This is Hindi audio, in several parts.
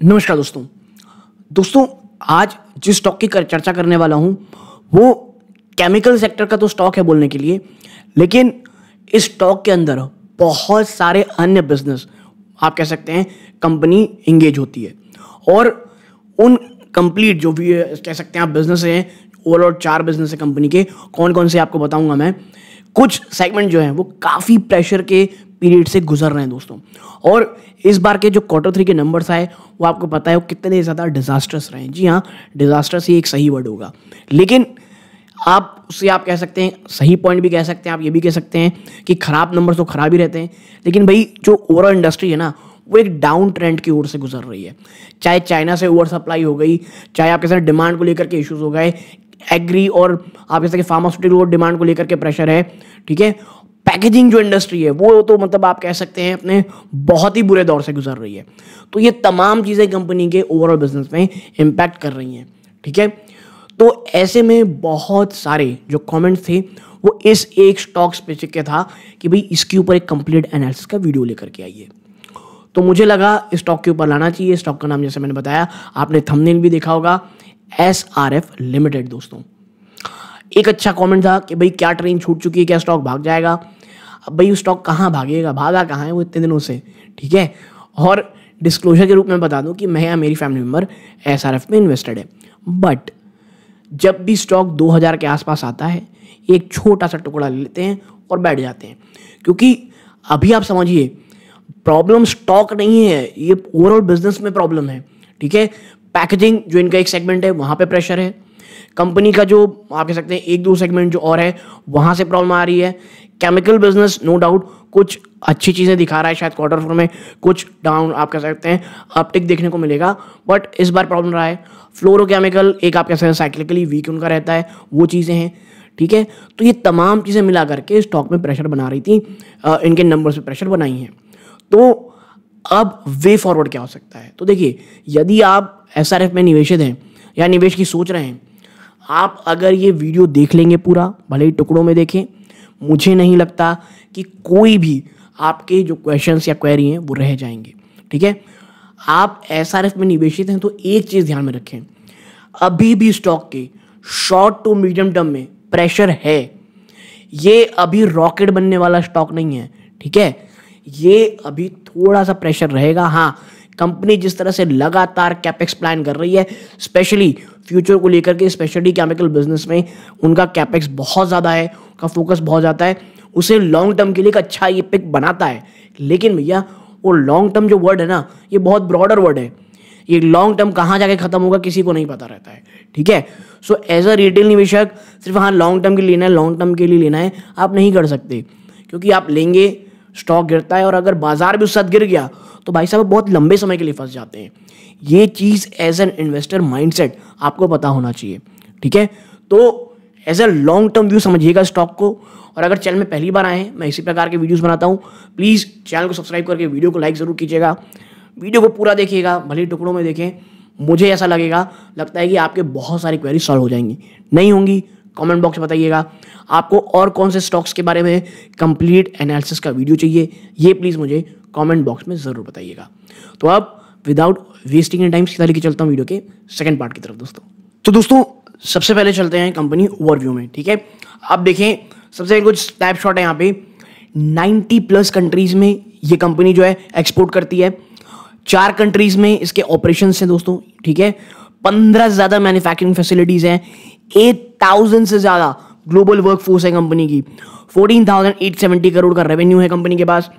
नमस्कार दोस्तों। दोस्तों आज जिस स्टॉक की कर, चर्चा करने वाला हूँ वो केमिकल सेक्टर का तो स्टॉक है बोलने के लिए लेकिन इस स्टॉक के अंदर बहुत सारे अन्य बिज़नेस आप कह सकते हैं कंपनी इंगेज होती है। और उन कंप्लीट जो भी कह सकते हैं आप बिज़नेस हैं ओवरऑल चार बिज़नेस है कंपनी के कौन कौन से आपको बताऊँगा मैं कुछ सेगमेंट जो हैं वो काफ़ी प्रेशर के पीरियड से गुजर रहे हैं दोस्तों। और इस बार के जो क्वार्टर थ्री के नंबर्स आए, वो आपको पता है वो कितने ज़्यादा डिजास्टर्स रहे हैं। जी हाँ डिजास्टर्स ही एक सही वर्ड होगा। लेकिन आप उससे आप कह सकते हैं, सही पॉइंट भी कह सकते हैं, आप ये भी कह सकते हैं कि ख़राब नंबर तो ख़राब ही रहते हैं। लेकिन भाई, जो ओवरऑल इंडस्ट्री है ना, वो एक डाउन ट्रेंड की ओर से गुजर रही है। चाहे चाइना से ओवर सप्लाई हो गई, चाहे आपके साथ डिमांड को लेकर के इश्यूज़ हो गए एग्री और आप जैसे कि फार्मास्यूटिकल डिमांड को लेकर के प्रेशर है, ठीक है? पैकेजिंग जो इंडस्ट्री है, वो तो मतलब आप कह सकते हैं अपने बहुत ही बुरे दौर से गुजर रही है। तो ये तमाम चीज़ें कंपनी के ओवरऑल बिज़नेस में इम्पैक्ट कर रही हैं, ठीक है? तो ऐसे में बहुत सारे जो कमेंट्स थे, वो इस एक स्टॉक स्पेसिफिक के था कि भाई इसके ऊपर एक कंप्लीट एनालिसिस का वीडियो लेकर के आइए। तो मुझे लगा इस स्टॉक के ऊपर लाना चाहिए स्टॉक का नाम जैसे मैंने बताया, आपने थंबनेल भी देखा होगा एस आर एफ़ लिमिटेड दोस्तों। एक अच्छा कमेंट था कि भाई क्या ट्रेन छूट चुकी है, क्या स्टॉक भाग जाएगा? अब भाई वो स्टॉक कहाँ भागेगा? भागा कहाँ है वो इतने दिनों से? ठीक है? और डिस्क्लोजर के रूप में बता दूँ कि मैं या मेरी family member S R F में इन्वेस्टेड है। बट जब भी स्टॉक 2000 के आसपास आता है, एक छोटा सा टुकड़ा ले लेते हैं और बैठ जाते हैं। क्योंकि अभी आप समझिए प्रॉब्लम स्टॉक नहीं है, ये ओवरऑल बिज़नेस में प्रॉब्लम है। ठीक है? पैकेजिंग जो इनका एक सेगमेंट है, वहाँ पे प्रेशर है। कंपनी का जो आप कह सकते हैं एक दो सेगमेंट जो और है वहाँ से प्रॉब्लम आ रही है। केमिकल बिज़नेस नो डाउट कुछ अच्छी चीज़ें दिखा रहा है शायद क्वार्टर फोर में कुछ डाउन आप कह सकते हैं अपटिक देखने को मिलेगा बट इस बार प्रॉब्लम रहा है। फ्लोरोकेमिकल एक आप कह सकते हैं साइक्लिकली वीक उनका रहता है वो चीज़ें हैं ठीक है? तो ये तमाम चीज़ें मिला करके स्टॉक में प्रेशर बना रही थी आ, इनके नंबर से प्रेशर बनाई हैं। तो अब वे फॉरवर्ड क्या हो सकता है? तो देखिए यदि आप एसआरएफ में निवेशित हैं या निवेश की सोच रहे हैं आप अगर ये वीडियो देख लेंगे पूरा, भले ही टुकड़ों में देखें, मुझे नहीं लगता कि कोई भी आपके जो क्वेश्चंस या क्वेरी हैं, वो रह जाएँगे। ठीक है? आप एसआरएफ में निवेशित हैं तो एक चीज़ ध्यान में रखें। अभी भी स्टॉक के शॉर्ट टू मीडियम टर्म में प्रेशर है। ये अभी रॉकेट बनने वाला स्टॉक नहीं है। ठीक है? ये अभी थोड़ा सा प्रेशर रहेगा। हाँ कंपनी जिस तरह से लगातार कैपेक्स प्लान कर रही है स्पेशली फ्यूचर को लेकर के स्पेशली केमिकल बिज़नेस में, उनका कैपेक्स बहुत ज़्यादा है, उनका फोकस बहुत ज़्यादा है। उसे लॉन्ग टर्म के लिए एक अच्छा ये पिक बनाता है। लेकिन भैया, वो लॉन्ग टर्म जो वर्ड है ना, ये बहुत ब्रॉडर वर्ड है। ये लॉन्ग टर्म कहाँ जाके खत्म होगा, किसी को नहीं पता रहता है। ठीक है? सो एज अ रिटेल निवेशक, सिर्फ़ हाँ लॉन्ग टर्म के लिए लेना है लॉन्ग टर्म के लिए लेना है, आप नहीं कर सकते। क्योंकि आप लेंगे स्टॉक गिरता है और अगर बाज़ार भी उस साथ गिर गया तो भाई साहब बहुत लंबे समय के लिए फंस जाते हैं। ये चीज़ एज एन इन्वेस्टर माइंडसेट आपको पता होना चाहिए, ठीक है? तो as a long term view समझिएगा स्टॉक को। और अगर चैनल में पहली बार आए हैं, मैं इसी प्रकार के वीडियोस बनाता हूँ। प्लीज़ चैनल को सब्सक्राइब करके वीडियो को लाइक ज़रूर कीजिएगा। वीडियो को पूरा देखिएगा, भले टुकड़ों में देखें, मुझे ऐसा लगेगा, लगता है कि आपके बहुत सारी क्वेरी सॉल्व हो जाएँगी। नहीं होंगी कमेंट बॉक्स बताइएगा। आपको और कौन से स्टॉक्स के बारे में कंप्लीट एनालिसिस का वीडियो चाहिए, ये प्लीज़ मुझे कमेंट बॉक्स में ज़रूर बताइएगा। तो अब विदाउट वेस्टिंग इन टाइम सीधा लेके चलता हूँ वीडियो के सेकंड पार्ट की तरफ़, दोस्तों। तो दोस्तों, सबसे पहले चलते हैं कंपनी ओवरव्यू में, ठीक है? आप देखें, सबसे पहले कुछ स्नैपशॉट है यहाँ पे। 90 प्लस कंट्रीज़ में ये कंपनी जो है एक्सपोर्ट करती है। चार कंट्रीज़ में इसके ऑपरेशन हैं दोस्तों, ठीक है? पंद्रह ज़्यादा मैन्युफैक्चरिंग फैसिलिटीज़ हैं। एट थाउज़ेंड से ज़्यादा ग्लोबल वर्क फोर्स है कंपनी की। Fourteen thousand eight seventy crore का रेवेन्यू है कंपनी के पास।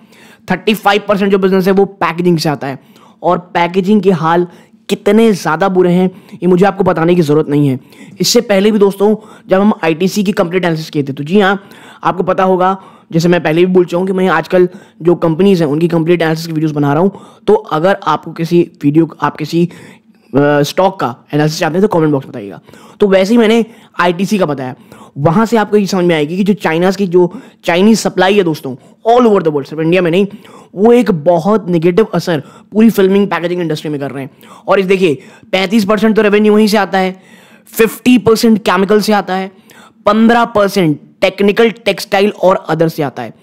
थर्टी फाइव परसेंट जो बिज़नेस है वो पैकेजिंग से आता है। और पैकेजिंग के हाल कितने ज़्यादा बुरे हैं, ये मुझे आपको बताने की ज़रूरत नहीं है। इससे पहले भी दोस्तों, जब हम आई टी सी की कंप्लीट एनालिसिस किए थे तो जी हाँ आपको पता होगा, जैसे मैं पहले भी बोल चाहूँ कि मैं आजकल जो कंपनीज़ हैं, उनकी कंप्लीट एनालिसिस की वीडियोस बना रहा हूँ। तो अगर आपको किसी वीडियो आप किसी स्टॉक का एनालिसिस चाहते हैं तो कमेंट बॉक्स बताइएगा। तो वैसे ही मैंने आईटीसी का बताया। वहाँ से आपको ये समझ में आएगी कि जो चाइना की जो चाइनीज़ सप्लाई है दोस्तों ऑल ओवर द वर्ल्ड सिर्फ़ इंडिया में नहीं, वो एक बहुत निगेटिव असर पूरी फिल्मिंग पैकेजिंग इंडस्ट्री में कर रहे हैं। और इस देखिए, पैंतीस परसेंट तो रेवेन्यू वहीं से आता है फिफ्टी परसेंट केमिकल से आता है, पंद्रह परसेंट टेक्निकल टेक्सटाइल और अदर से आता है।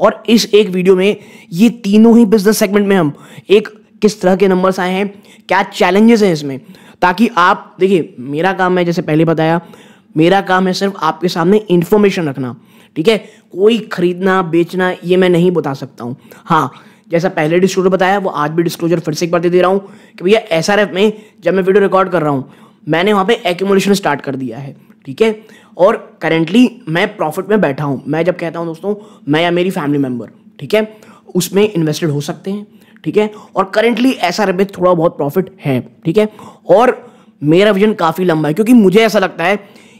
और इस एक वीडियो में ये तीनों ही बिज़नेस सेगमेंट में हम एक किस तरह के नंबर्स आए हैं, क्या चैलेंजेस हैं इसमें। ताकि आप, देखिए, मेरा काम है, जैसे पहले बताया, मेरा काम है सिर्फ़ आपके सामने इंफॉर्मेशन रखना, ठीक है? कोई खरीदना, बेचना, ये मैं नहीं बता सकता हूँ। हाँ जैसा पहले डिस्क्लोजर बताया, वो आज भी डिस्क्लोजर फिर से एक बार दे दे रहा हूँ कि भैया एस में जब मैं वीडियो रिकॉर्ड कर रहा हूँ, मैंने वहाँ पे एक्यूमुलेशन स्टार्ट कर दिया है, ठीक है? और करेंटली मैं प्रॉफिट में बैठा हूँ। मैं जब कहता हूँ, दोस्तों, मैं या मेरी फैमिली मेंबर ठीक है? उसमें इन्वेस्टेड हो सकते हैं ठीक है? और करेंटली ऐसा में थोड़ा बहुत प्रॉफिट है, ठीक है? और मेरा विजन काफ़ी लंबा है, क्योंकि मुझे ऐसा लगता है,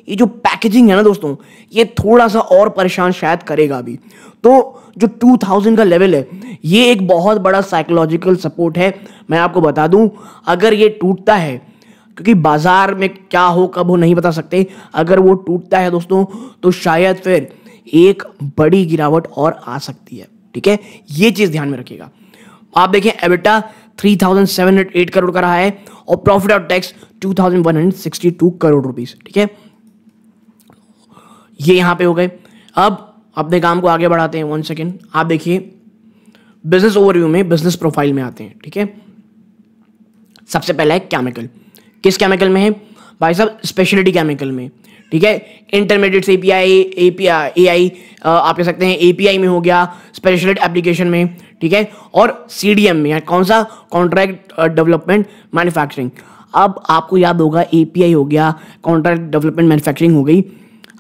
ये जो पैकेजिंग है ना दोस्तों, ये थोड़ा सा और परेशान शायद करेगा अभी तो जो 2000 का लेवल है, ये एक बहुत बड़ा साइकोलॉजिकल सपोर्ट है। मैं आपको बता दूँ, अगर ये टूटता है, क्योंकि बाज़ार में क्या हो, कब हो, नहीं बता सकते। अगर वो टूटता है दोस्तों तो शायद फिर एक बड़ी गिरावट और आ सकती है, ठीक है? ये चीज़ ध्यान में रखिएगा। आप देखें एबिटा 3,708 करोड़ का रहा है और profit of tax 2,162 crore rupees ठीक है? ये यहाँ पे हो गए। अब अपने काम को आगे बढ़ाते हैं वन सेकेंड आप देखिए बिज़नेस ओवरव्यू में बिज़नेस प्रोफ़ाइल में आते हैं ठीक है? सबसे पहला है केमिकल किस केमिकल में है? भाई साहब स्पेशलिटी केमिकल में ठीक है? Intermediate A P I A P I आप कह सकते हैं ए पी आई में हो गया स्पेशलिट एप्लीकेशन में। ठीक है? और सी डी एम में कौन सा कॉन्ट्रैक्ट डेवलपमेंट मैन्युफैक्चरिंग अब आपको याद होगा ए पी आई हो गया कॉन्ट्रैक्ट डेवलपमेंट मैन्युफैक्चरिंग हो गई।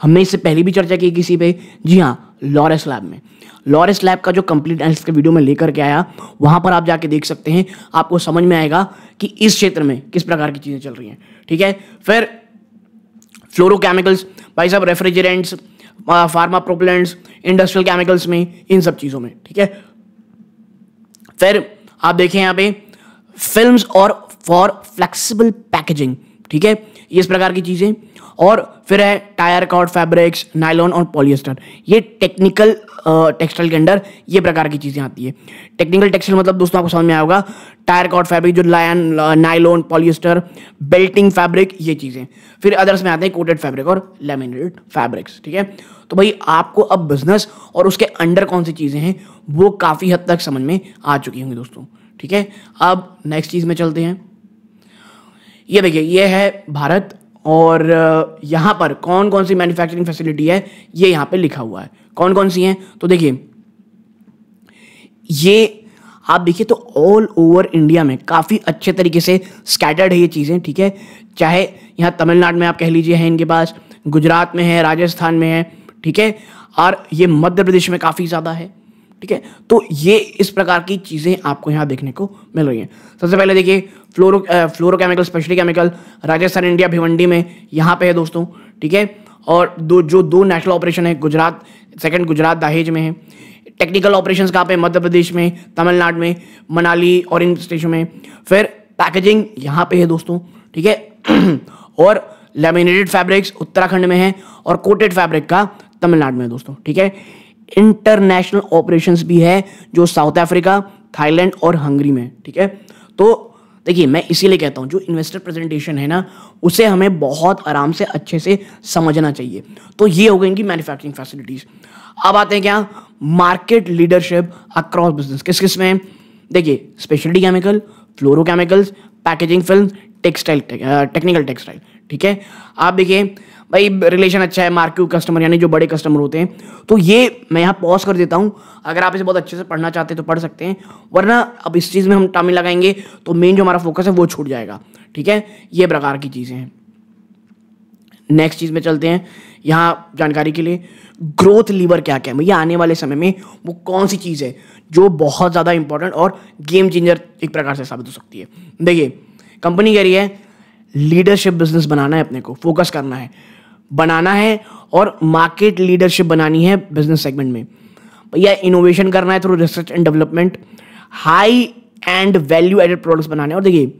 हमने इससे पहले भी चर्चा की किसी पे। जी हाँ लॉरेस लैब में। लॉरेस लैब का जो कंप्लीट एनालिसिस का वीडियो में लेकर के आया, वहाँ पर आप जाके देख सकते हैं। आपको समझ में आएगा कि इस क्षेत्र में किस प्रकार की चीज़ें चल रही हैं। ठीक है? फिर फ्लोरोकेमिकल्स भाई साहब refrigerants pharma propellants industrial chemicals में, इन सब चीज़ों में। ठीक है? फिर आप देखें यहाँ पे फ़िल्म और फॉर फ्लेक्सिबल पैकेजिंग ठीक है? इस प्रकार की चीज़ें और फिर है टायर कॉर्ड, फैब्रिक्स नाइलॉन और पॉलिएस्टर। ये टेक्निकल टेक्सटाइल के अंडर ये प्रकार की चीज़ें आती है। टेक्निकल टेक्सटाइल मतलब दोस्तों आपको समझ में आएगा टायर कॉर्ड, फैब्रिक, जो लायन नाइलॉन पॉलिएस्टर बेल्टिंग फैब्रिक ये चीज़ें। फिर अदर्स में आते हैं कोटेड फैब्रिक और लेमिनेटेड फैब्रिक्स ठीक है? तो भाई आपको अब बिज़नेस और उसके अंडर कौन सी चीज़ें हैं, वो काफ़ी हद तक समझ में आ चुकी होंगी दोस्तों, ठीक है? अब नेक्स्ट चीज़ में चलते हैं। ये देखिए, ये है भारत और यहाँ पर कौन कौन सी मैन्युफैक्चरिंग फैसिलिटी है, ये यहाँ पे लिखा हुआ है। कौन कौन सी हैं? तो देखिए, ये, आप देखिए तो ऑल ओवर इंडिया में काफ़ी अच्छे तरीके से स्कैटर्ड है ये चीज़ें, ठीक है? चाहे यहाँ तमिलनाडु में आप कह लीजिए है इनके पास, गुजरात में है, राजस्थान में है, ठीक है? और ये मध्य प्रदेश में काफ़ी ज़्यादा है, ठीक है? तो ये इस प्रकार की चीज़ें आपको यहाँ देखने को मिल रही हैं। सबसे पहले देखिए fluoro fluoro chemical specially chemical Rajasthan, India, Bhiwandi में यहाँ पे है दोस्तों, ठीक है? और दो, जो दो नेशनल ऑपरेशन है, गुजरात सेकंड गुजरात दहेज में है। टेक्निकल ऑपरेशंस कहाँ पे मध्य प्रदेश में, तमिलनाडु में, मनाली और इन स्टेशन में। फिर पैकेजिंग यहाँ पे है दोस्तों, ठीक है? और लेमिनेटेड फैब्रिक्स उत्तराखंड में है, और कोटेड फैब्रिक का तमिलनाडु में दोस्तों, ठीक है? इंटरनेशनल ऑपरेशंस भी है, जो साउथ अफ्रीका थाईलैंड और हंगरी में, ठीक है? तो देखिए, मैं इसीलिए कहता हूँ, जो इन्वेस्टर प्रेजेंटेशन है ना, उसे हमें बहुत आराम से अच्छे से समझना चाहिए। तो ये हो गई इनकी मैन्युफैक्चरिंग फैसिलिटीज़ अब आते हैं क्या? मार्केट लीडरशिप अक्रॉस बिज़नेस किस किसमें? देखिए speciality chemical fluorochemicals packaging film textile technical textile ठीक है? आप देखिए भाई रिलेशन अच्छा है मार्क्यू कस्टमर यानी जो बड़े कस्टमर होते हैं। तो ये मैं यहाँ पॉज कर देता हूँ। अगर आप इसे बहुत अच्छे से पढ़ना चाहते हैं तो पढ़ सकते हैं। वरना अब इस चीज़ में हम टाइम लगाएँगे तो मेन जो हमारा फोकस है, वो छूट जाएगा। ठीक है? ये प्रकार की चीज़ें हैं। नेक्स्ट चीज़ में चलते हैं, यहाँ जानकारी के लिए। ग्रोथ लीवर क्या क्या है? भैया, आने वाले समय में वो कौन सी चीज़ है जो बहुत ज़्यादा इंपॉर्टेंट और गेम चेंजर एक प्रकार से साबित हो सकती है। देखिए कंपनी कह रही है लीडरशिप बिज़नेस बनाना है अपने को फोकस करना है। बनाना है और मार्केट लीडरशिप बनानी है बिज़नेस सेगमेंट में। या इनोवेशन करना है through research and development high end value added products बनाने और देखिए,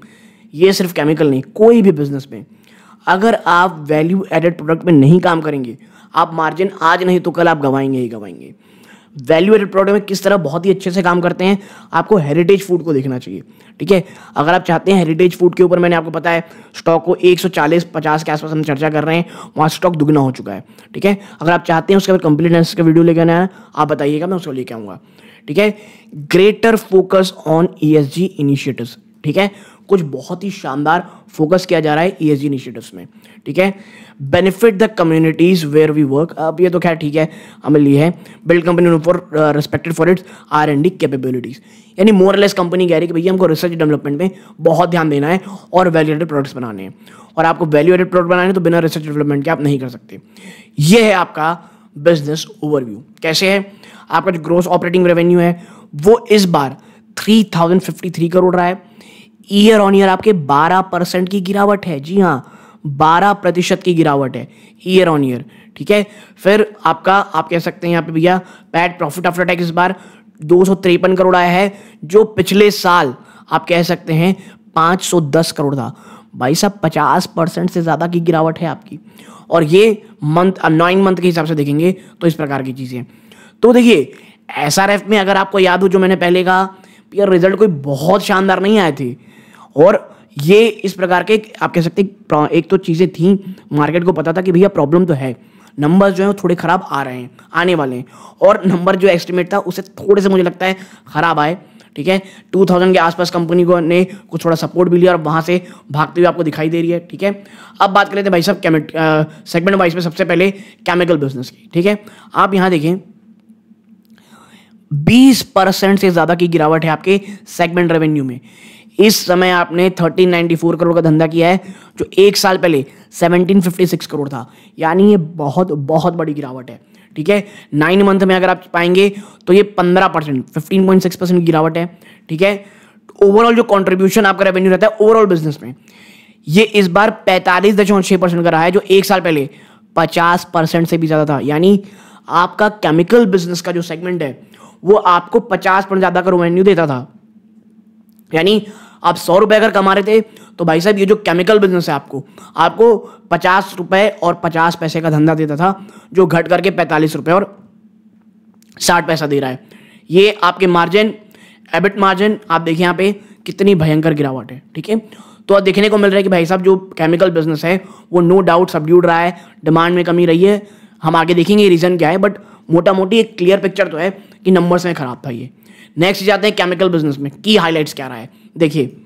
ये सिर्फ़ केमिकल नहीं, कोई भी बिज़नेस में। अगर आप वैल्यू एडेड प्रोडक्ट में नहीं काम करेंगे, आप मार्जिन आज नहीं तो कल आप गवाएँगे ही गवाएँगे। वैल्यू एडेड प्रोडक्ट में किस तरह बहुत ही अच्छे से काम करते हैं, आपको हेरिटेज फ़ूड को देखना चाहिए, ठीक है? अगर आप चाहते हैं हेरिटेज फ़ूड के ऊपर मैंने आपको पता है स्टॉक को 140 50 के आसपास हम चर्चा कर रहे हैं, वहाँ स्टॉक दुगना हो चुका है, ठीक है? अगर आप चाहते हैं उसके बाद कंप्लीट का वीडियो लेकर आना आप बताइएगा, मैं उसको लेके आऊँगा, ठीक है? Greater focus on E S ठीक है? कुछ बहुत ही शानदार फोकस किया जा रहा है ई जी इनिशिएटिव्स में, ठीक है? Benefit the communities where we work अब ये तो खैर ठीक है हमें लिए है। Build company for respected for its R and D capabilities यानी मोरलेस कंपनी कह रही है कि भैया हमको रिसर्च डेवलपमेंट में बहुत ध्यान देना है और वैल्यू एडेड प्रोडक्ट्स बनाने हैं। और आपको वैल्यू एडेड प्रोडक्ट बनाने तो बिना रिसर्च डेवलपमेंट के आप नहीं कर सकते। ये है आपका बिज़नेस ओवरव्यू कैसे है? आपका जो ग्रोस ऑपरेटिंग रेवेन्यू है, वो इस बार 3053 करोड़ रहा है। ईयर ऑन ईयर आपके 12 परसेंट की गिरावट है। जी हाँ 12 प्रतिशत की गिरावट है, ईयर ऑन ईयर, ठीक है? फिर आपका, आप कह सकते हैं यहाँ पे भैया, पैट प्रॉफिट आफ्टर टैक्स इस बार दो करोड़ आया है, जो पिछले साल आप कह सकते हैं 510 करोड़ था। भाई साहब 50 परसेंट से ज़्यादा की गिरावट है आपकी। और ये मंथ नाइन मंथ के हिसाब से देखेंगे तो इस प्रकार की चीज़ें तो देखिए एस में अगर आपको याद हो जो मैंने पहले कहा यार रिज़ल्ट कोई बहुत शानदार नहीं आए थे। और ये इस प्रकार के, आप कह सकते एक तो चीज़ें थी मार्केट को पता था कि भैया प्रॉब्लम तो है। नंबर जो है वो थोड़े ख़राब आ रहे हैं, आने वाले हैं। और नंबर जो एस्टिमेट था उससे थोड़े से मुझे लगता है ख़राब आए, ठीक है? 2000 के आसपास कंपनी को ने कुछ थोड़ा सपोर्ट भी लिया और वहाँ से भागते हुए आपको दिखाई दे रही है, ठीक है? अब बात करें थे भाई साहब सेगमेंट वाइज में सबसे पहले केमिकल बिज़नेस की, ठीक है? आप यहाँ देखें 20 परसेंट से ज़्यादा की गिरावट है आपके सेगमेंट रेवेन्यू में। इस समय आपने 1394 करोड़ का धंधा किया है, जो एक साल पहले 1756 करोड़ था। यानी ये बहुत बहुत बड़ी गिरावट है, ठीक है? नाइन मंथ में अगर आप पाएँगे तो ये 15 percent fifteen point six percent गिरावट है, ठीक है? ओवरऑल जो कॉन्ट्रीब्यूशन आपका रेवेन्यू रहता है ओवरऑल बिज़नेस में, ये इस बार पैंतालीस दशमलव छह परसेंट का रहा है, जो एक साल पहले पचास परसेंट से भी ज़्यादा था। यानी आपका केमिकल बिज़नेस का जो सेगमेंट है, वो आपको पचास परसेंट ज़्यादा का रेवेन्यू देता था। यानी आप सौ रुपए अगर कमा रहे थे तो भाई साहब, ये जो केमिकल बिज़नेस है आपको आपको पचास रुपए और पचास पैसे का धंधा देता था, जो घट करके पैंतालीस रुपए और साठ पैसा दे रहा है। ये आपके मार्जिन एबिट मार्जिन आप देखिए यहाँ पे कितनी भयंकर गिरावट है, ठीक है? तो देखने को मिल रहा है कि भाई साहब, जो केमिकल बिज़नेस है, वो नो डाउट सबड्यूड रहा है डिमांड में कमी रही है। हम आगे देखेंगे रीज़न क्या है बट मोटा मोटी एक क्लियर पिक्चर तो है कि नंबर्स में खराब था ये। नेक्स्ट जाते हैं केमिकल बिज़नेस में की हाईलाइट्स क्या रहा है? देखिए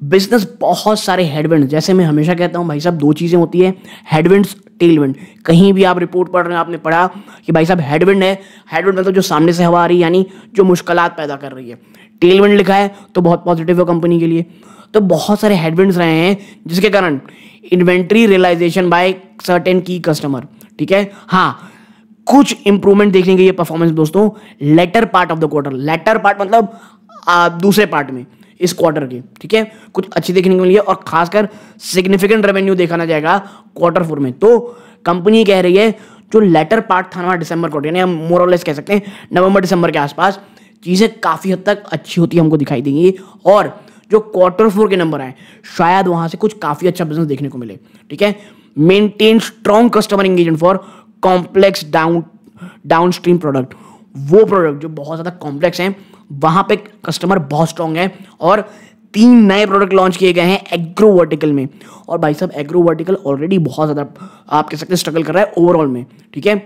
बिज़नेस बहुत सारे हेडविंड जैसे मैं हमेशा कहता हूँ, भाई साहब दो चीज़ें होती है हेडविंड्स टेलविंड कहीं भी आप रिपोर्ट पढ़ रहे हैं, आपने पढ़ा कि भाई साहब हेडविंड है। हेडविंड मतलब जो सामने से हवा आ रही है, यानी जो मुश्किल पैदा कर रही है। टेलविंड लिखा है तो बहुत पॉजिटिव है कंपनी के लिए। तो बहुत सारे हेडविंड्स रहे हैं, जिसके कारण इन्वेंट्री रियलाइजेशन बाय सर्टेन की कस्टमर ठीक है? हाँ कुछ इंप्रूवमेंट देखने के ये परफॉर्मेंस दोस्तों latter part of the quarter latter part मतलब दूसरे पार्ट में, इस क्वार्टर के, ठीक है? कुछ अच्छी देखने को मिली है और खासकर सिग्निफिकेंट रेवेन्यू देखा जाएगा क्वार्टर फोर में. तो कंपनी कह रही है, जो लेटर पार्ट था ना दिसंबर क्वार्टर यानी हम मोरलेस कह सकते हैं नवंबर दिसंबर के आसपास, चीज़ें काफ़ी हद तक अच्छी होती हमको दिखाई देंगी. और जो क्वार्टर फोर के नंबर आए, शायद वहाँ से कुछ काफ़ी अच्छा बिज़नेस देखने को मिले, ठीक है? Maintain strong customer engagement for complex down down stream product वो प्रोडक्ट जो बहुत ज़्यादा कॉम्प्लेक्स हैं, वहाँ पे कस्टमर बहुत स्ट्रॉन्ग है और तीन नए प्रोडक्ट लॉन्च किए गए हैं एग्रो वर्टिकल में। और भाई साहब एग्रो वर्टिकल ऑलरेडी बहुत ज़्यादा, आप कह सकते हैं स्ट्रगल कर रहा है ओवरऑल में, ठीक है?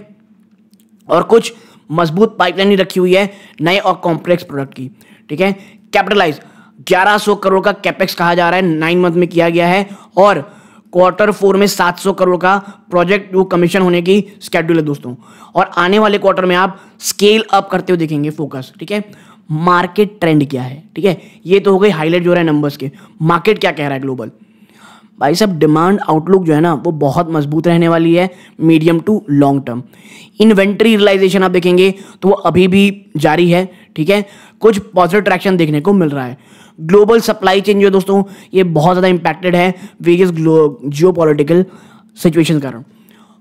और कुछ मज़बूत पाइपलाइन रखी हुई है नए और कॉम्प्लेक्स प्रोडक्ट की, ठीक है? कैपिटलाइज 1100 करोड़ का कैपेक्स कहा जा रहा है नाइन मंथ में किया गया है और क्वार्टर फोर में 700 करोड़ का प्रोजेक्ट वो कमीशन होने की स्केड्यूल है दोस्तों। और आने वाले क्वार्टर में आप स्केल अप करते हुए देखेंगे फोकस ठीक है? मार्केट ट्रेंड क्या है, ठीक है? ये तो हो गई हाईलाइट जो रहा है नंबर्स के। मार्केट क्या कह रहा है ग्लोबल भाई साहब डिमांड आउटलुक जो है ना, वो बहुत मज़बूत रहने वाली है medium to long term inventory realization आप देखेंगे तो वो अभी भी जारी है, ठीक है? कुछ पॉजिटिव ट्रैक्शन देखने को मिल रहा है। ग्लोबल सप्लाई चेन जो है दोस्तों, ये बहुत ज़्यादा इंपैक्टेड है वेरियस जियो पोलिटिकल सिचुएशन कारण।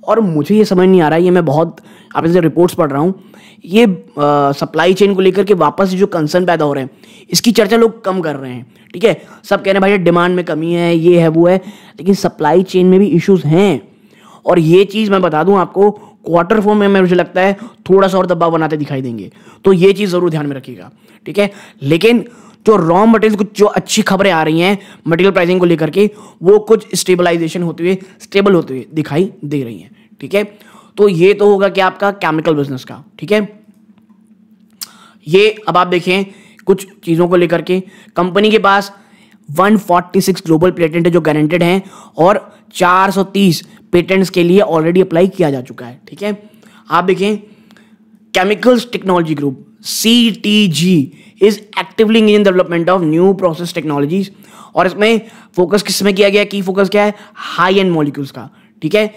और मुझे ये समझ नहीं आ रहा है, ये मैं बहुत, आप जैसे रिपोर्ट्स पढ़ रहा हूँ, ये सप्लाई चेन को लेकर के वापस जो कंसर्न पैदा हो रहे हैं, इसकी चर्चा लोग कम कर रहे हैं, ठीक है? सब कह रहे हैं, भाई डिमांड में कमी है, ये है, वो है, लेकिन सप्लाई चेन में भी इश्यूज़ हैं। और ये चीज़ मैं बता दूँ आपको क्वार्टर फोर में मुझे लगता है थोड़ा सा और दबाव बनाते दिखाई देंगे। तो ये चीज़ ज़रूर ध्यान में रखिएगा, ठीक है? लेकिन जो रॉ मटेरियल कुछ जो अच्छी खबरें आ रही हैं मटेरियल प्राइसिंग को लेकर के, वो कुछ स्टेबलाइजेशन होते हुए स्टेबल होते हुए दिखाई दे रही हैं, ठीक है? तो ये तो होगा कि आपका केमिकल बिज़नेस का, ठीक है? ये अब आप देखें, कुछ चीज़ों को लेकर के कंपनी के पास 146 ग्लोबल पेटेंट है जो गारंटेड हैं, और 430 पेटेंट्स के लिए ऑलरेडी अप्लाई किया जा चुका है, ठीक है? आप देखें chemicals technology group T G is actively in development of new process technologies और इसमें फोकस किसमें किया गया? की फोकस क्या है? हाई एंड मॉलिक्यूल्स का। ठीक है?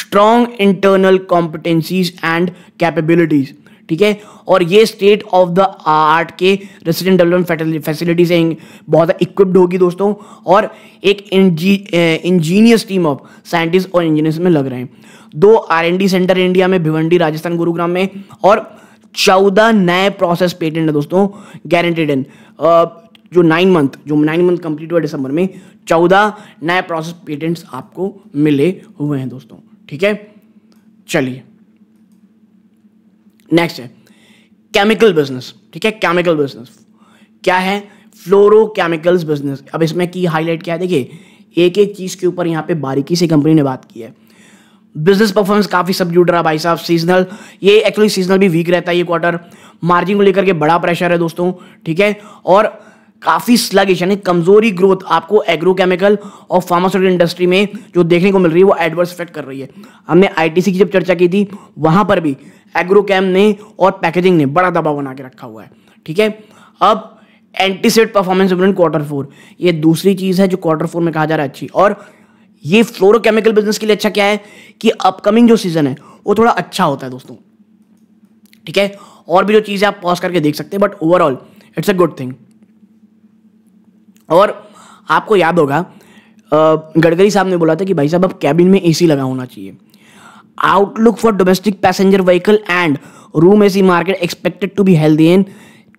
Strong internal competencies and capabilities ठीक है? और ये स्टेट ऑफ़ द आर्ट के रेसिडेंट डेवलपमेंट फैसिलिटी से बहुत इक्विप्ड होगी दोस्तों। और एक इंजीनियस टीम ऑफ़ साइंटिस्ट और इंजीनियर्स में लग रहे हैं। दो आर सेंटर इंडिया में, भिवंडी, राजस्थान, गुरुग्राम में। और चौदह नए प्रोसेस पेटेंट है दोस्तों गारंटेड इन जो नाइन मंथ जो नाइन मंथ कंप्लीट हुआ दिसंबर में, चौदह नए प्रोसेस पेटेंट्स आपको मिले हुए हैं दोस्तों, ठीक है? चलिए। नेक्स्ट है केमिकल बिज़नेस ठीक है? केमिकल बिज़नेस क्या है? फ्लोरो केमिकल्स बिज़नेस अब इसमें की हाईलाइट क्या है? देखिए एक एक चीज़ के ऊपर यहाँ पे बारीकी से कंपनी ने बात की है। बिज़नेस परफॉर्मेंस काफ़ी सबड्यूड रहा भाई साहब। सीजनल ये एक्चुअली सीजनल भी वीक रहता है ये क्वार्टर मार्जिन को लेकर के बड़ा प्रेशर है दोस्तों, ठीक है? और काफ़ी स्लगिश यानी कमज़ोरी ग्रोथ आपको एग्रोकेमिकल और फार्मास्यूटिकल इंडस्ट्री में जो देखने को मिल रही है, वो एडवर्स इफ़ेक्ट कर रही है। हमने आईटीसी की जब चर्चा की थी, वहाँ पर भी एग्रोकैम ने और पैकेजिंग ने बड़ा दबाव बना के रखा हुआ है, ठीक है? अब एंटीसेट परफॉर्मेंस क्वार्टर फोर ये दूसरी चीज़ है जो क्वार्टर फोर में कहा जा रहा है, अच्छी। और ये फ्लोरोकेमिकल बिज़नेस के लिए अच्छा क्या है कि अपकमिंग जो सीज़न है, वो थोड़ा अच्छा होता है दोस्तों। ठीक है? और भी जो चीज़ें आप पॉज करके देख सकते हैं but overall it's a good thing और आपको याद होगा गडकरी साहब ने बोला था कि भाई साहब, अब कैबिन में एसी लगा होना चाहिए। Outlook for domestic passenger vehicle and room AC market expected to be healthy in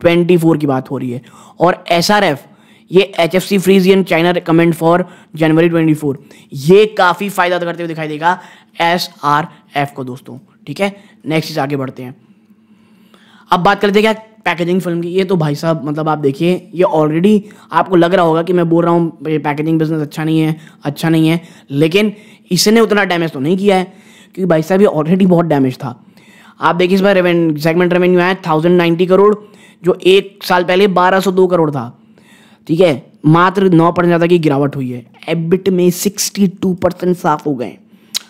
24 की बात हो रही है। और एसआरएफ ये H F C freeze in China recommend for January 24 ये काफ़ी फ़ायदा करते हुए दिखाई देगा एस आर एफ़ को, दोस्तों। ठीक है? नेक्स्ट चीज़ आगे बढ़ते हैं। अब बात करते हैं क्या पैकेजिंग फ़िल्म की। ये तो भाई साहब मतलब आप देखिए, ये ऑलरेडी आपको लग रहा होगा कि मैं बोल रहा हूँ पैकेजिंग बिज़नेस अच्छा नहीं है अच्छा नहीं है। लेकिन इसने उतना डैमेज तो नहीं किया है, क्योंकि भाई साहब ये ऑलरेडी बहुत डैमेज था। आप देखिए इस बार सेगमेंट रेवेन्यू आया थाउज़ेंड नाइन्टी करोड़, जो एक साल पहले बारह सौ दो करोड़ था। ठीक है? मात्र नौ परसेंट ज़्यादा की गिरावट हुई है। एबिट में सिक्सटी टू परसेंट साफ़ हो गए।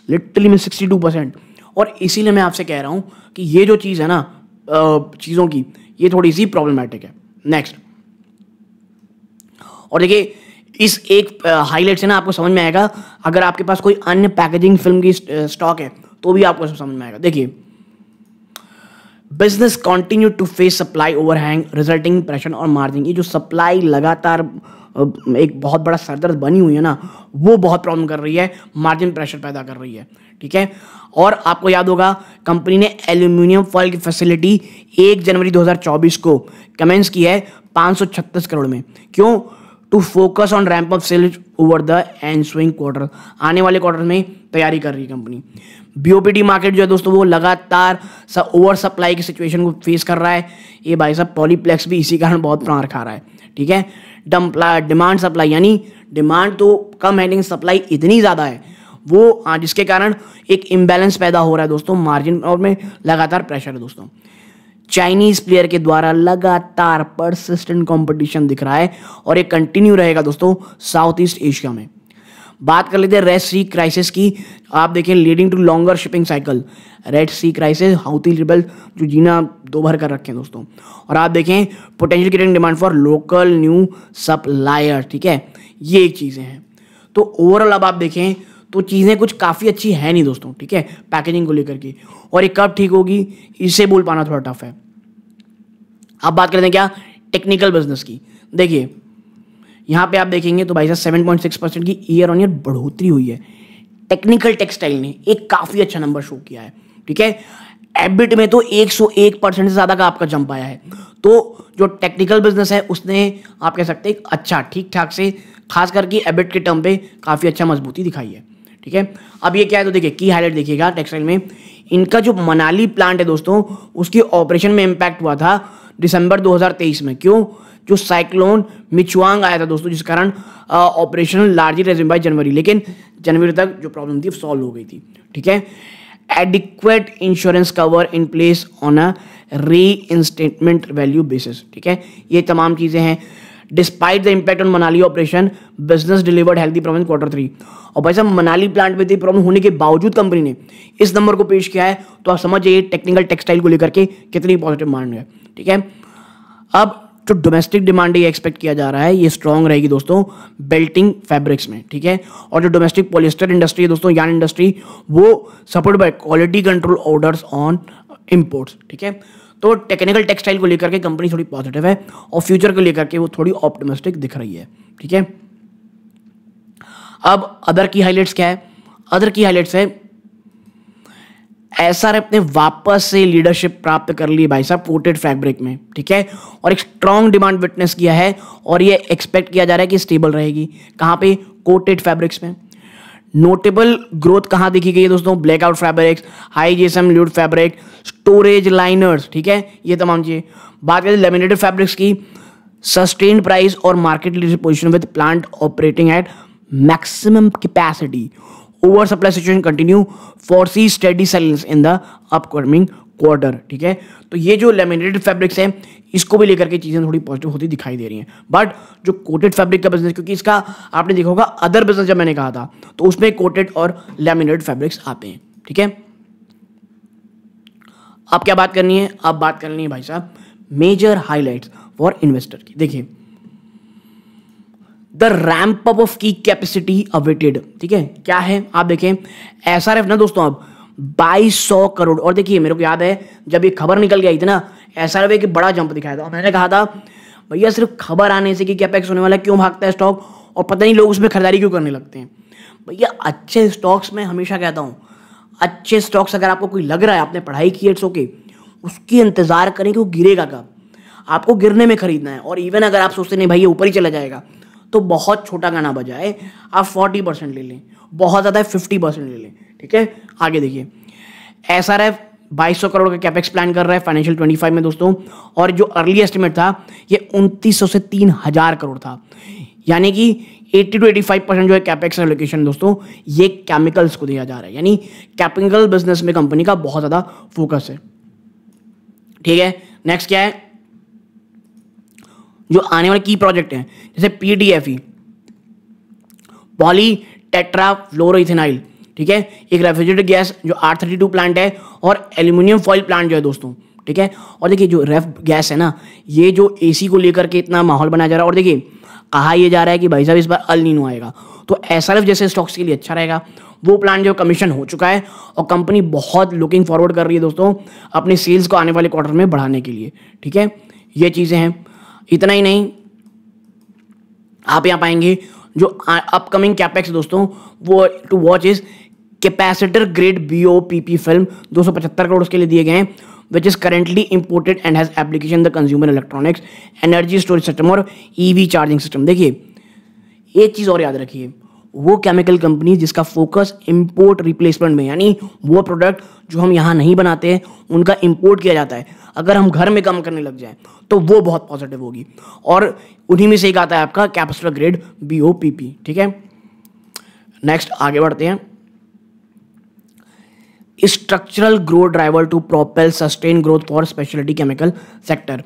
लिटरली में सिक्सटी टू परसेंट। और इसीलिए मैं आपसे कह रहा हूँ कि ये जो चीज़ है ना चीज़ों की, ये थोड़ी सी प्रॉब्लमेटिक है। नेक्स्ट और देखिए, इस एक हाईलाइट से ना आपको समझ में आएगा, अगर आपके पास कोई अन्य पैकेजिंग फ़िल्म की स्टॉक है तो भी आपको समझ में आएगा। देखिए business continue to face supply overhang resulting pressure और मार्जिन ये जो सप्लाई लगातार एक बहुत बड़ा सरदर्द बनी हुई है ना, वो बहुत प्रॉब्लम कर रही है मार्जिन प्रेशर पैदा कर रही है, ठीक है? और आपको याद होगा कंपनी ने एल्यूमिनियम फॉयल की फैसिलिटी एक जनवरी 2024 को कमेंस की है 536 करोड़ में। क्यों? To focus on ramp of sales over the end swing quarter आने वाले क्वार्टर में तैयारी कर रही है कंपनी बीओपीटी मार्केट जो है दोस्तों वो लगातार ओवर सप्लाई की सिचुएशन को फेस कर रहा है। ये भाई साहब पॉलीप्लेक्स भी इसी कारण बहुत प्राण खा रहा है ठीक है? डम्पला डिमांड सप्लाई यानी डिमांड तो कम है लेकिन सप्लाई इतनी ज़्यादा है। वो हाँ, जिसके कारण एक इम्बैलेंस पैदा हो रहा है दोस्तों मार्जिन और में लगातार प्रेशर है दोस्तों। चाइनीज़ प्लेयर के द्वारा लगातार परसिस्टेंट कंपटीशन दिख रहा है और ये कंटिन्यू रहेगा दोस्तों साउथ ईस्ट एशिया में। बात कर लेते हैं रेड सी क्राइसिस की। आप देखें leading to longer shipping cycle Red Sea crisis Houthi rebel जो जीना दो भर कर रखे हैं दोस्तों। और आप देखें potential creating demand for local new supplier ठीक है? ये एक चीज़ें हैं। तो ओवरऑल अब आप देखें तो चीज़ें कुछ काफ़ी अच्छी है नहीं दोस्तों, ठीक है? पैकेजिंग को लेकर के। और ये कब ठीक होगी, इसे बोल पाना थोड़ा टफ है। अब बात करते हैं क्या? टेक्निकल बिज़नेस की। देखिए यहाँ पे आप देखेंगे तो भाई साहब सेवन पॉइंट सिक्स परसेंट की ईयर ऑन ईयर बढ़ोतरी हुई है। टेक्निकल टेक्सटाइल ने एक काफ़ी अच्छा नंबर शो किया है, ठीक है? एबिट में तो 101 परसेंट से ज़्यादा का आपका जंप आया है। तो जो टेक्निकल बिज़नेस है, उसने, आप कह सकते हैं अच्छा ठीक ठाक से, खास करके एबिट के टर्म पे काफ़ी अच्छा मजबूती दिखाई है, ठीक है? अब ये क्या है तो देखिए की हाईलाइट देखिएगा टेक्सटाइल में। इनका जो मनाली प्लांट है दोस्तों, उसके ऑपरेशन में इम्पैक्ट हुआ था दिसंबर 2023 में। क्यों? जो साइक्लोन मिचुआंग आया था दोस्तों, जिस कारण operation largely resume by January लेकिन जनवरी तक जो प्रॉब्लम थी सॉल्व हो गई थी, ठीक है? Adequate insurance cover in place on a reinstatement value basis ठीक है? ये तमाम चीज़ें हैं। Despite the impact on Manali operation business delivered healthy problem quarter three और भाई साहब मनाली प्लांट में थी प्रॉब्लम होने के बावजूद कंपनी ने इस नंबर को पेश किया है तो आप समझ जाइए टेक्निकल टेक्सटाइल को लेकर के कितनी पॉजिटिव मांड है, ठीक है? अब जो डोमेस्टिक डिमांड ये एक्सपेक्ट किया जा रहा है, ये स्ट्रॉन्ग रहेगी दोस्तों बेल्टिंग फैब्रिक्स में, ठीक है? और जो डोमेस्टिक पॉलिस्टर इंडस्ट्री है दोस्तों यान इंडस्ट्री वो support by quality control orders on imports ठीक है? तो टेक्निकल टेक्सटाइल को लेकर के कंपनी थोड़ी पॉजिटिव है और फ्यूचर को लेकर के वो थोड़ी ऑप्टिमिस्टिक दिख रही है, ठीक है? अब अदर की हाईलाइट्स क्या है? अदर की हाईलाइट्स है एस आर एफ़ ने वापस से लीडरशिप प्राप्त कर ली भाई साहब कोटेड फैब्रिक में, ठीक है? और एक स्ट्रॉन्ग डिमांड विटनेस किया है और ये एक्सपेक्ट किया जा रहा है कि स्टेबल रहेगी। कहाँ पे? कोटेड फैब्रिक्स में। नोटेबल ग्रोथ कहाँ देखी गई है दोस्तों? Blackout fabrics high GSM lewd fabric storage liners ठीक है? ये तमाम चीज़ें। बात करें लेमिनेटेड फैब्रिक्स की सस्टेन प्राइस और market leadership position with plant operating at maximum capacity over supply situation continue for steady sales in the upcoming quarter, ठीक है? तो ये जो लेमिनेटेड फैब्रिक्स है, इसको भी लेकर के चीज़ें थोड़ी पॉजिटिव होती दिखाई दे रही हैं। बट जो कोटेड फैब्रिक का बिज़नेस क्योंकि इसका आपने देखा होगा अदर बिज़नेस जब मैंने कहा था तो उसमें कोटेड और लेमिनेटेड फैब्रिक्स आते हैं, ठीक है? अब क्या बात करनी है? अब बात करनी है भाई साहब मेजर हाईलाइट्स फॉर इन्वेस्टर की। देखिए the ramp up of key capacity awaited ठीक है? क्या है? आप देखें एस आर एफ़ ना दोस्तों अब बाईस सौ करोड़। और देखिए, मेरे को याद है, जब ये खबर निकल गई थी ना एस आर एफ़ एक बड़ा जंप दिखाया था। मैंने कहा था, भैया, सिर्फ़ खबर आने से कि कैपेक्स होने वाला क्यों भागता है स्टॉक और पता नहीं लोग उसमें खरीदारी क्यों करने लगते हैं? भैया, अच्छे स्टॉक्स में हमेशा कहता हूँ, अच्छे स्टॉक्स अगर आपको कोई लग रहा है, आपने पढ़ाई की है ओके, उसकी इंतज़ार करें कि वो गिरेगा कब। आपको गिरने में खरीदना है। और इवन अगर आप सोचते नहीं भाई, ये ऊपर ही चला जाएगा। तो बहुत छोटा गाना बजाए आप फोर्टी परसेंट ले लें, बहुत ज़्यादा है फिफ्टी परसेंट ले लें, ठीक है? आगे देखिए। एस आर एफ़ बाईस सौ करोड़ का कैपेक्स प्लान कर रहा है फाइनेंशियल ट्वेंटी फाइव में दोस्तों, और जो अर्ली एस्टिमेट था, ये उनतीस सौ से तीन हज़ार करोड़ था। यानी कि 80 टू 85 परसेंट जो है कैपेक्स एलोकेशन दोस्तों, ये केमिकल्स को दिया जा रहा है। यानी कैपिकल बिज़नेस में कंपनी का बहुत ज़्यादा फोकस है। ठीक है? नेक्स्ट क्या है? जो आने वाले की प्रोजेक्ट हैं, जैसे पीडीएफई पॉली टेट्रा फ्लोरोइथेनाइल ठीक है? एक रेफ्रिजरेटर गैस जो आर थर्टी टू प्लांट है और एल्यूमिनियम फॉइल प्लांट जो है दोस्तों, ठीक है? और देखिए, जो रेफ गैस है ना, ये जो एसी को लेकर के इतना माहौल बनाया जा रहा है और देखिए, कहा यह जा रहा है कि भाई साहब, इस बार अल आएगा। तो एस जैसे स्टॉक्स के लिए अच्छा रहेगा। वो प्लान जो कमीशन हो चुका है और कंपनी बहुत लुकिंग फॉरवर्ड कर रही है दोस्तों अपने सेल्स को आने वाले क्वार्टर में बढ़ाने के लिए, ठीक है? ये चीज़ें हैं। इतना ही नहीं। आप यहाँ पाएँगे जो अपकमिंग कैपेक्स दोस्तों, वो to watch is capacitor grade B O P P film दो सौ पचहत्तर करोड़ उसके लिए दिए गए हैं which is currently imported and has application the consumer electronics energy storage system और ईवी चार्जिंग सिस्टम देखिए एक चीज़ और याद रखिए, वो केमिकल कंपनी जिसका फोकस इंपोर्ट रिप्लेसमेंट में, यानी वो प्रोडक्ट जो हम यहाँ नहीं बनाते हैं, उनका इंपोर्ट किया जाता है। अगर हम घर में काम करने लग जाए तो वो बहुत पॉजिटिव होगी। और उन्हीं में से एक आता है आपका capacitor grade B O P P ठीक है? नेक्स्ट आगे बढ़ते हैं। Structural growth driver to propel sustain growth for speciality chemical sector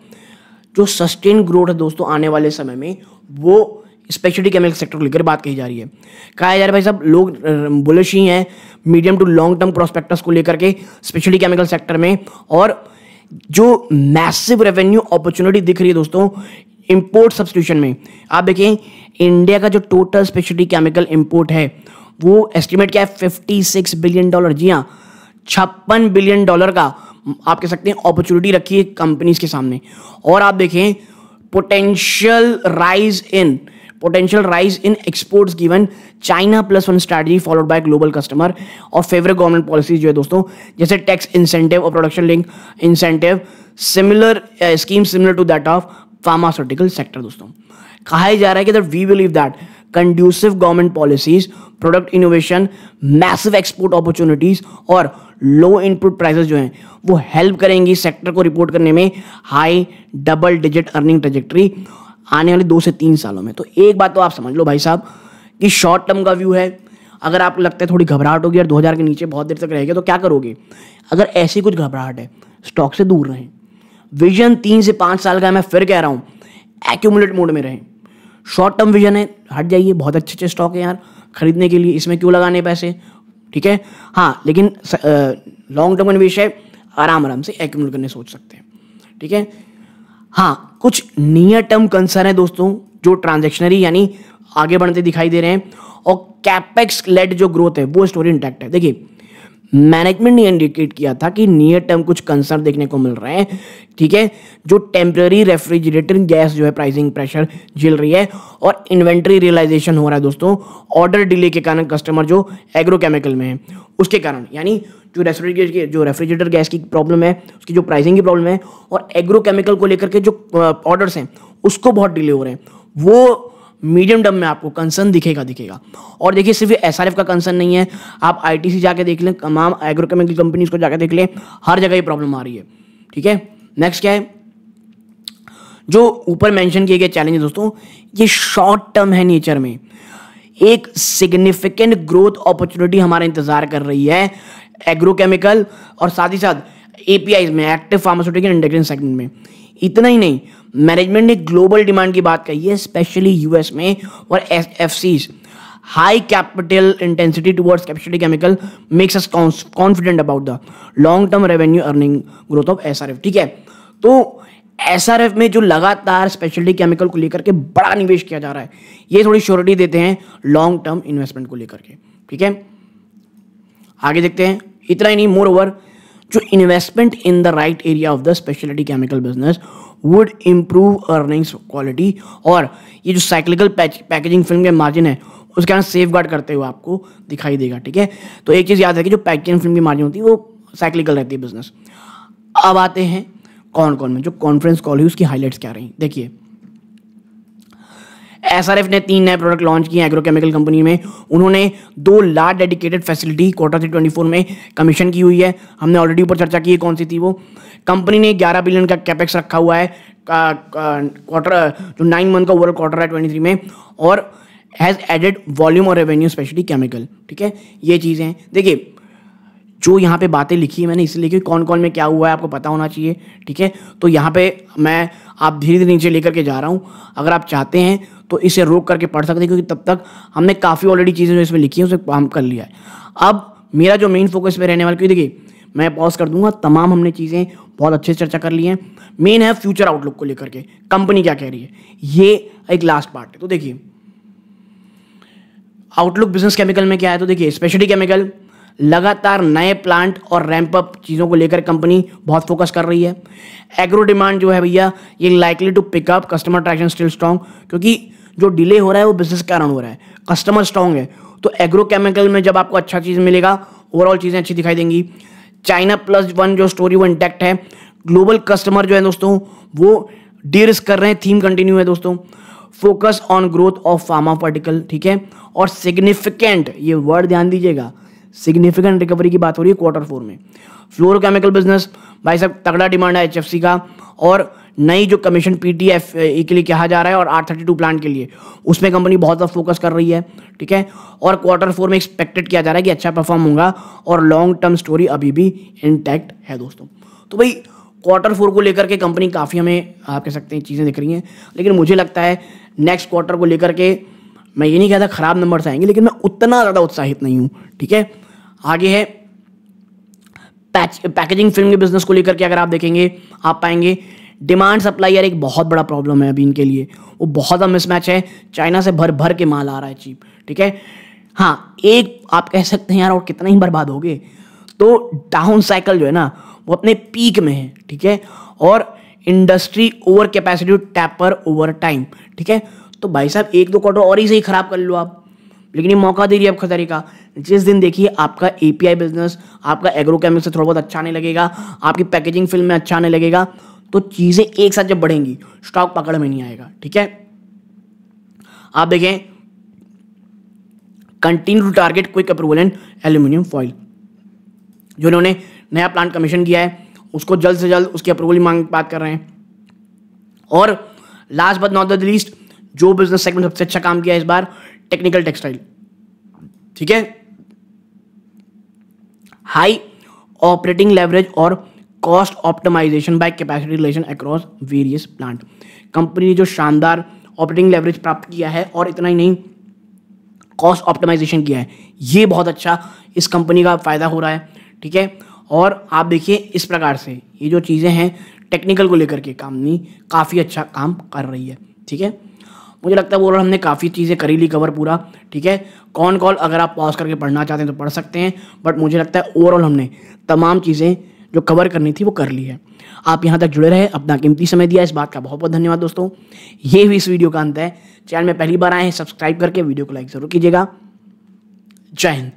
जो सस्टेन ग्रोथ है दोस्तों, आने वाले समय में, वो स्पेशलिटी केमिकल सेक्टर को लेकर बात कही जा रही है। कहा जा रहा है भाई साहब, लोग बुलिश ही हैं medium to long term prospectus को लेकर के स्पेशलिटी केमिकल सेक्टर में, और जो मैसिव रेवेन्यू अपॉर्चुनिटी दिख रही है दोस्तों इंपोर्ट सब्सटीट्यूशन में। आप देखें इंडिया का जो टोटल स्पेशलिटी केमिकल इंपोर्ट है, वो एस्टिमेट क्या है? फिफ्टी सिक्स बिलियन डॉलर जी हाँ छप्पन बिलियन डॉलर का आप कह सकते हैं अपॉर्चुनिटी रखी है कंपनीज़ के सामने। और आप देखें potential rise in potential rise in exports given China plus one strategy followed by global customer और फेवरेट गवर्नमेंट पॉलिसीज़ जो है दोस्तों, जैसे टैक्स इंसेंटिव और production link incentive similar scheme similar to that of pharmaceutical sector दोस्तों। कहा जा रहा है कि that we believe that conducive government policies product innovation massive export opportunities और लो इनपुट प्राइसेस जो हैं, वो हेल्प करेंगी सेक्टर को रिपोर्ट करने में high double digit earning trajectory आने वाले दो से तीन सालों में। तो एक बात तो आप समझ लो भाई साहब, कि शॉर्ट टर्म का व्यू है। अगर आपको लगता है थोड़ी घबराहट होगी और 2000 के नीचे बहुत देर तक रहेगा तो क्या करोगे? अगर ऐसी कुछ घबराहट है स्टॉक से दूर रहें। विजन तीन से पाँच साल का मैं फिर कह रहा हूँ एक्यूमुलेट मोड में रहें। शॉर्ट टर्म विजन है, हट जाइए, बहुत अच्छे अच्छे स्टॉक है यार। खरीदने के लिए इसमें क्यों लगाने पैसे? ठीक है? हाँ लेकिन लॉन्ग टर्म निवेश है आराम आराम से एक्यूमुलेट करने सोच सकते हैं। ठीक है? हाँ कुछ नियर टर्म कंसर्न है दोस्तों, जो ट्रांजेक्शनरी यानी आगे बढ़ते दिखाई दे रहे हैं और कैपेक्स लेड जो ग्रोथ है, वो स्टोरी इंटैक्ट है। देखिए मैनेजमेंट ने इंडिकेट किया था कि नियर टर्म कुछ कंसर्न देखने को मिल रहे हैं, ठीक है? जो टेम्पररी रेफ्रिजरेटर गैस जो है प्राइसिंग प्रेशर झेल रही है और इन्वेंट्री रियलाइजेशन हो रहा है दोस्तों ऑर्डर डिले के कारण कस्टमर जो एग्रोकेमिकल में है उसके कारण। यानी जो रेफ्रिजरेटर जो रेफ्रिजरेटर गैस की प्रॉब्लम है, उसकी जो प्राइसिंग की प्रॉब्लम है, और एग्रोकेमिकल को लेकर के जो ऑर्डर्स हैं, उसको बहुत डिले हो रहे हैं। वो मीडियम टर्म में आपको कंसर्न दिखेगा दिखेगा। और देखिए, सिर्फ़ एसआरएफ का कंसर्न नहीं है। आप आई जाके देख लें, तमाम एग्रोकेमिकल कंपनीज़ को जाके देख लें, हर जगह ये प्रॉब्लम आ रही है। ठीक है? नेक्स्ट क्या है? जो ऊपर मेंशन किए गए चैलेंज दोस्तों, ये शॉर्ट टर्म है नेचर में। एक सिग्निफिकेंट ग्रोथ अपॉर्चुनिटी हमारा इंतज़ार कर रही है एग्रोकेमिकल और साथ ही साथ एपीआई में एक्टिव फार्मास्यूटिकल इंडस्ट्री सेगमेंट में। इतना ही नहीं मैनेजमेंट ने ग्लोबल डिमांड की बात कही है स्पेशली यूएस में और F high capital intensity towards capacity chemical makes us confident about the long term revenue earning growth of SRF ठीक है? तो एसआरएफ में जो लगातार स्पेशलिटी केमिकल को लेकर के बड़ा निवेश किया जा रहा है, ये थोड़ी श्योरिटी देते हैं लॉन्ग टर्म इन्वेस्टमेंट को लेकर के, ठीक है? आगे देखते हैं, इतना ही नहीं मोर ओवर जो investment in the right area of the speciality chemical business would improve earnings quality और ये जो साइक्लिकल पैकेजिंग फ़िल्म के मार्जिन है, उसके कारण सेफ़ गार्ड करते हुए आपको दिखाई देगा, ठीक है? तो एक चीज़ याद कि जो पैकेजिंग फ़िल्म की मार्जिन होती है, वो साइक्लिकल रहती है बिज़नेस अब आते हैं कौन कौन में, जो कॉन्फ्रेंस कॉल हुई, उसकी हाईलाइट्स क्या रही? देखिए एसआरएफ ने तीन नए प्रोडक्ट लॉन्च किए एग्रोकेमिकल कंपनी में। उन्होंने दो large dedicated facility quarter three twenty four में कमीशन की हुई है। हमने ऑलरेडी ऊपर चर्चा की है कौन सी थी वो। कंपनी ने ग्यारह बिलियन का कैपेक्स रखा हुआ है क्वार्टर जो नाइन मंथ का ओवरऑल क्वार्टर है ट्वेंटी थ्री में। और हैज़ एडेड वॉल्यूम और रेवेन्यू स्पेशली केमिकल ठीक है? ये चीज़ें देखिए जो यहाँ पे बातें लिखी है मैंने, इसलिए कि कौन कौन में क्या हुआ है आपको पता होना चाहिए, ठीक है? तो यहाँ पे मैं आप धीरे धीरे नीचे लेकर के जा रहा हूँ। अगर आप चाहते हैं तो इसे रोक करके पढ़ सकते हैं, क्योंकि तब तक हमने काफ़ी ऑलरेडी चीज़ें जो इसमें लिखी है, उसे हम कर लिया है। अब मेरा जो मेन फोकस में रहने वाला, क्योंकि देखिए, मैं पॉज कर दूँगा, तमाम हमने चीज़ें बहुत अच्छे से चर्चा कर ली हैं। मेन है फ्यूचर आउटलुक को लेकर के कंपनी क्या कह रही है? ये एक लास्ट पार्ट है। तो देखिए आउटलुक बिज़नेस केमिकल में क्या है? तो देखिए स्पेशलिटी केमिकल लगातार नए प्लांट और रैंप अप चीज़ों को लेकर कंपनी बहुत फोकस कर रही है। एग्रो डिमांड जो है भैया, ये likely to pick up customer traction still strong क्योंकि जो डिले हो रहा है वो बिज़नेस के कारण हो रहा है। कस्टमर स्ट्रॉन्ग है। तो एग्रो केमिकल में जब आपको अच्छा चीज़ मिलेगा ओवरऑल चीज़ें अच्छी दिखाई देंगी। चाइना प्लस वन जो स्टोरी वो इंटैक्ट है। ग्लोबल कस्टमर जो है दोस्तों, वो डी कर रहे हैं थीम कंटिन्यू है दोस्तों। Focus on growth of pharma particle ठीक है? और सिग्निफिकेंट ये वर्ड ध्यान दीजिएगा सिग्निफिकेंट रिकवरी की बात हो रही है क्वार्टर फोर में। फ्लोरो केमिकल बिज़नेस भाई साहब, तगड़ा डिमांड है एचएफसी का और नई जो कमीशन पी टी एफ़ के लिए कहा जा रहा है और आर थर्टी टू प्लांट के लिए। उसमें कंपनी बहुत ज़्यादा फोकस कर रही है, ठीक है? और क्वार्टर फोर में एक्सपेक्टेड किया जा रहा है कि अच्छा परफॉर्म होगा और लॉन्ग टर्म स्टोरी अभी भी इंटैक्ट है दोस्तों। तो भाई क्वार्टर फोर को लेकर के कंपनी काफ़ी हमें, आप कह सकते हैं, चीज़ें दिख रही हैं। लेकिन मुझे लगता है नेक्स्ट क्वार्टर को लेकर के मैं ये नहीं कहता ख़राब नंबर्स आएँगे, लेकिन मैं उतना ज़्यादा उत्साहित नहीं हूँ, ठीक है? आगे है। पैकेजिंग फ़िल्म के बिज़नेस को लेकर के अगर आप देखेंगे, आप पाएँगे डिमांड सप्लाई यार एक बहुत बड़ा प्रॉब्लम है अभी इनके लिए। वो बहुत ज़्यादा मिसमैच है। चाइना से भर भर के माल आ रहा है चीप ठीक है? हाँ एक आप कह सकते हैं यार, और कितना ही बर्बाद हो गए। तो डाउन साइकिल जो है ना, वो अपने पीक में है, ठीक है? और industry over capacity taper over time ठीक है? तो भाई साहब, एक दो क्वार्टर और ही सही खराब कर लो आप। लेकिन ये मौका दे रही है अब खतरे का। जिस दिन देखिए आपका एपीआई बिज़नेस आपका एग्रोकेमिक से थोड़ा बहुत अच्छा नहीं लगेगा, आपकी पैकेजिंग फ़िल्म में अच्छा नहीं लगेगा तो चीज़ें एक साथ जब बढ़ेंगी स्टॉक पकड़ में नहीं आएगा, ठीक है? आप देखें continue target quick approval and aluminium foil जो इन्होंने नया प्लांट कमीशन किया है, उसको जल्द से जल्द उसकी अप्रूवल मांग बात कर रहे हैं। और last but not the least जो बिज़नेस सेगमेंट सबसे अच्छा काम किया इस बार टेक्निकल टेक्सटाइल ठीक है? हाई ऑपरेटिंग लेवरेज और cost optimisation by capacity relation across various plant company ने जो शानदार ऑपरेटिंग लेवरेज प्राप्त किया है और इतना ही नहीं कॉस्ट ऑप्टिमाइजेशन किया है। ये बहुत अच्छा इस कंपनी का फ़ायदा हो रहा है, ठीक है? और आप देखिए इस प्रकार से ये जो चीज़ें हैं टेक्निकल को लेकर के कंपनी काफ़ी अच्छा काम कर रही है, ठीक है? मुझे लगता है वो हमने काफ़ी चीज़ें करी ली कवर पूरा, ठीक है? कौन कॉल अगर आप पॉज करके पढ़ना चाहते हैं तो पढ़ सकते हैं बट मुझे लगता है ओवरऑल हमने तमाम चीज़ें जो कवर करनी थी वो कर ली है। आप यहाँ तक जुड़े रहे, अपना कीमती समय दिया, इस बात का बहुत बहुत धन्यवाद दोस्तों। ये भी इस वीडियो का अंत है। चैनल में पहली बार आए हैं सब्सक्राइब करके वीडियो को लाइक ज़रूर कीजिएगा। जय हिंद।